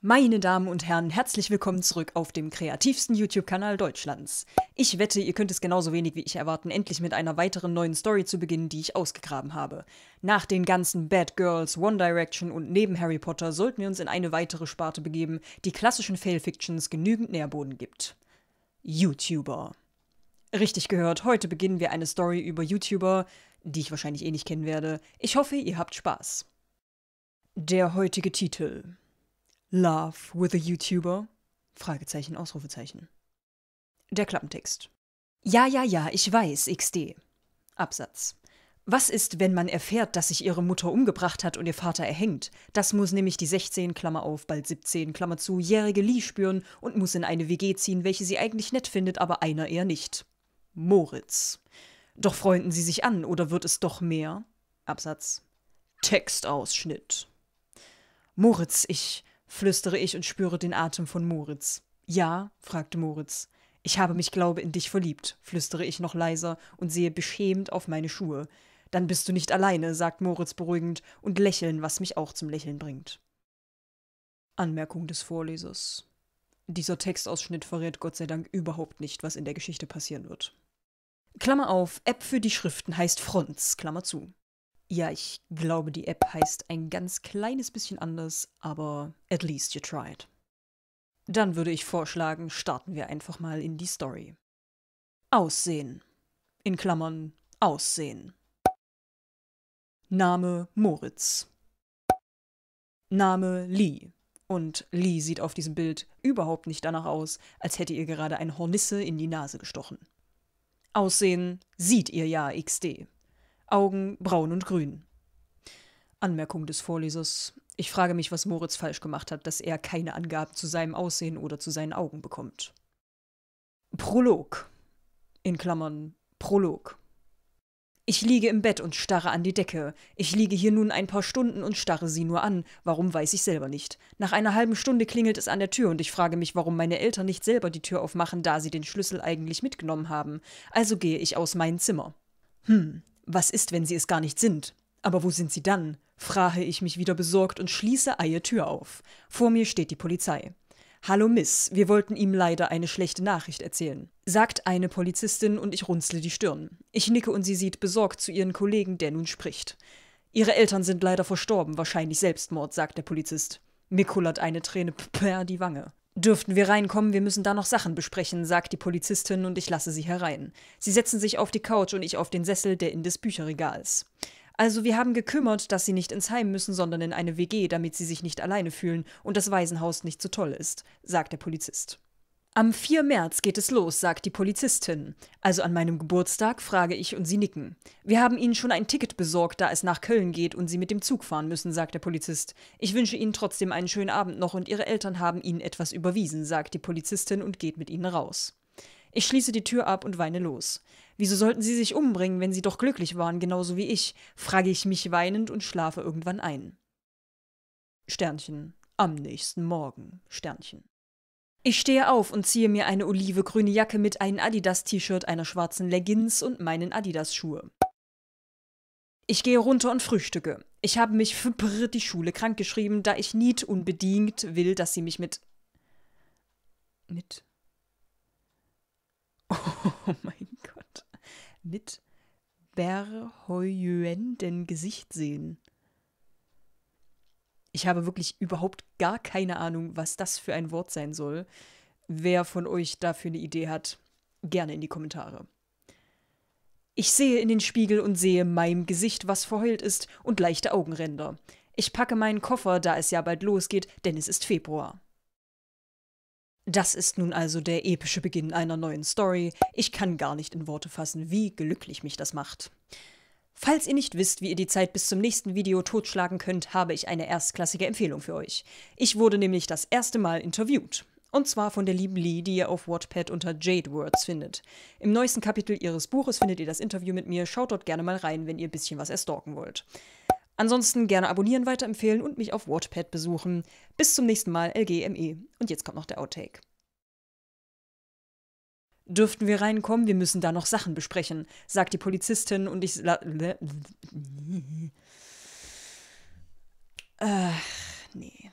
Meine Damen und Herren, herzlich willkommen zurück auf dem kreativsten YouTube-Kanal Deutschlands. Ich wette, ihr könnt es genauso wenig wie ich erwarten, endlich mit einer weiteren neuen Story zu beginnen, die ich ausgegraben habe. Nach den ganzen Bad Girls, One Direction und neben Harry Potter sollten wir uns in eine weitere Sparte begeben, die klassischen Fail-Fictions genügend Nährboden gibt. YouTuber. Richtig gehört, heute beginnen wir eine Story über YouTuber, die ich wahrscheinlich eh nicht kennen werde. Ich hoffe, ihr habt Spaß. Der heutige Titel Love with a YouTuber? Fragezeichen, Ausrufezeichen. Der Klappentext. Ja, ja, ja, ich weiß, XD. Absatz. Was ist, wenn man erfährt, dass sich ihre Mutter umgebracht hat und ihr Vater erhängt? Das muss nämlich die 16, Klammer auf, bald 17, Klammer zu, jährige Lee spüren und muss in eine WG ziehen, welche sie eigentlich nett findet, aber einer eher nicht. Moritz. Doch freunden sie sich an, oder wird es doch mehr? Absatz. Textausschnitt. Moritz, ich flüstere ich und spüre den Atem von Moritz. Ja, fragte Moritz. Ich habe mich, glaube, in dich verliebt, flüstere ich noch leiser und sehe beschämt auf meine Schuhe. Dann bist du nicht alleine, sagt Moritz beruhigend und lächeln, was mich auch zum Lächeln bringt. Anmerkung des Vorlesers. Dieser Textausschnitt verrät Gott sei Dank überhaupt nicht, was in der Geschichte passieren wird. Klammer auf, App für die Schriften heißt Fronts, Klammer zu. Ja, ich glaube, die App heißt ein ganz kleines bisschen anders, aber at least you tried. Dann würde ich vorschlagen, starten wir einfach mal in die Story. Aussehen. In Klammern Aussehen. Name Moritz. Name Lee. Und Lee sieht auf diesem Bild überhaupt nicht danach aus, als hätte ihr gerade ein Hornisse in die Nase gestochen. Aussehen sieht ihr ja XD. Augen braun und grün. Anmerkung des Vorlesers. Ich frage mich, was Moritz falsch gemacht hat, dass er keine Angaben zu seinem Aussehen oder zu seinen Augen bekommt. Prolog. In Klammern Prolog. Ich liege im Bett und starre an die Decke. Ich liege hier nun ein paar Stunden und starre sie nur an. Warum weiß ich selber nicht. Nach einer halben Stunde klingelt es an der Tür und ich frage mich, warum meine Eltern nicht selber die Tür aufmachen, da sie den Schlüssel eigentlich mitgenommen haben. Also gehe ich aus mein Zimmer. Hm, was ist, wenn sie es gar nicht sind? Aber wo sind sie dann? frage ich mich wieder besorgt und schließe Eie Tür auf. Vor mir steht die Polizei. Hallo Miss, wir wollten ihm leider eine schlechte Nachricht erzählen, sagt eine Polizistin und ich runzle die Stirn. Ich nicke und sie sieht besorgt zu ihren Kollegen, der nun spricht. Ihre Eltern sind leider verstorben, wahrscheinlich Selbstmord, sagt der Polizist. Mir kullert eine Träne per die Wange. Dürften wir reinkommen, wir müssen da noch Sachen besprechen, sagt die Polizistin und ich lasse sie herein. Sie setzen sich auf die Couch und ich auf den Sessel, der in des Bücherregals. Also wir haben gekümmert, dass sie nicht ins Heim müssen, sondern in eine WG, damit sie sich nicht alleine fühlen und das Waisenhaus nicht so toll ist, sagt der Polizist. Am 4 März geht es los, sagt die Polizistin. Also an meinem Geburtstag, frage ich und sie nicken. Wir haben Ihnen schon ein Ticket besorgt, da es nach Köln geht und Sie mit dem Zug fahren müssen, sagt der Polizist. Ich wünsche Ihnen trotzdem einen schönen Abend noch und Ihre Eltern haben Ihnen etwas überwiesen, sagt die Polizistin und geht mit ihnen raus. Ich schließe die Tür ab und weine los. Wieso sollten sie sich umbringen, wenn sie doch glücklich waren, genauso wie ich? frage ich mich weinend und schlafe irgendwann ein. Sternchen. Am nächsten Morgen. Sternchen. Ich stehe auf und ziehe mir eine olivegrüne Jacke mit einem Adidas-T-Shirt, einer schwarzen Leggings und meinen Adidas-Schuhe. Ich gehe runter und frühstücke. Ich habe mich für die Schule krankgeschrieben, da ich nicht unbedingt will, dass sie mich mit. mit. Oh mein Gott. Mit berheulendem Gesicht sehen. Ich habe wirklich überhaupt gar keine Ahnung, was das für ein Wort sein soll. Wer von euch dafür eine Idee hat, gerne in die Kommentare. Ich sehe in den Spiegel und sehe meinem Gesicht, was verheult ist, und leichte Augenränder. Ich packe meinen Koffer, da es ja bald losgeht, denn es ist Februar. Das ist nun also der epische Beginn einer neuen Story. Ich kann gar nicht in Worte fassen, wie glücklich mich das macht. Falls ihr nicht wisst, wie ihr die Zeit bis zum nächsten Video totschlagen könnt, habe ich eine erstklassige Empfehlung für euch. Ich wurde nämlich das erste Mal interviewt. Und zwar von der lieben Lee, die ihr auf Wattpad unter Jade Words findet. Im neuesten Kapitel ihres Buches findet ihr das Interview mit mir. Schaut dort gerne mal rein, wenn ihr ein bisschen was erstalken wollt. Ansonsten gerne abonnieren, weiterempfehlen und mich auf Wattpad besuchen. Bis zum nächsten Mal, LGME. Und jetzt kommt noch der Outtake. Dürften wir reinkommen? Wir müssen da noch Sachen besprechen, sagt die Polizistin und ich. Ach, nee.